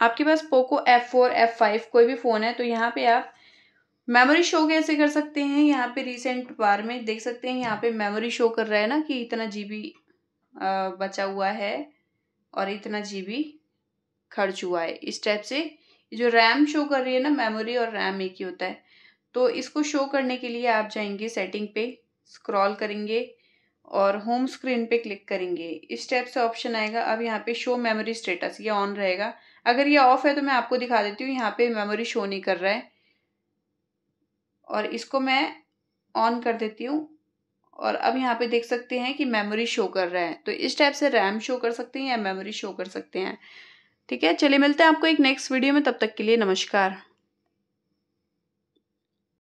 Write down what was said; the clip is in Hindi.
आपके पास Poco F four F five कोई भी फ़ोन है तो यहाँ पे आप मेमोरी शो कैसे कर सकते हैं? यहाँ पे रिसेंट बार में देख सकते हैं, यहाँ पे मेमोरी शो कर रहा है ना कि इतना जीबी बचा हुआ है और इतना जीबी खर्च हुआ है। इस टाइप से जो रैम शो कर रही है ना मेमोरी और रैम एक ही होता है। तो इसको शो करने के लिए आप जाएँगे सेटिंग पे स्क्रॉल करेंगे और होम स्क्रीन पे क्लिक करेंगे। इस टाइप से ऑप्शन आएगा। अब यहाँ पे शो मेमोरी स्टेटस ये ऑन रहेगा। अगर ये ऑफ़ है तो मैं आपको दिखा देती हूँ, यहाँ पे मेमोरी शो नहीं कर रहा है। और इसको मैं ऑन कर देती हूँ। और अब यहाँ पे देख सकते हैं कि मेमोरी शो कर रहा है। तो इस टाइप से रैम शो कर सकते हैं या मेमोरी शो कर सकते हैं। ठीक है? चलिए मिलते हैं आपको एक नेक्स्ट वीडियो में। तब तक के लिए नमस्कार।